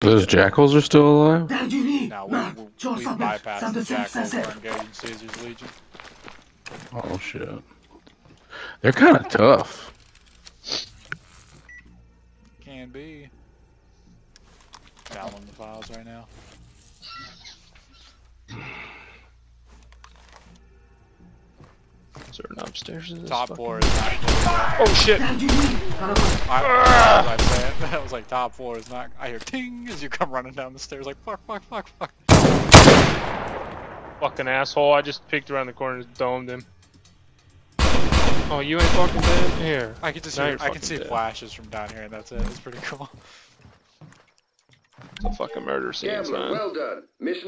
Those jackals are still alive? No, we, we, we bypassed the jackals. We're engaging Caesar's Legion. Oh shit. They're kind of tough. Can be. Downloading the files right now. Is there an upstairs in this Top fucking- floor is not. Oh shit! I, I, I said, that was like top floor is not. I hear ting as you come running down the stairs, like fuck, fuck, fuck, fuck. Fucking asshole! I just peeked around the corner and domed him. Oh, you ain't fucking dead? Here. I can just Now hear, I can see dead. flashes from down here, and that's it. It's pretty cool. It's a fucking murder scene, Gambler, son. well done. Mission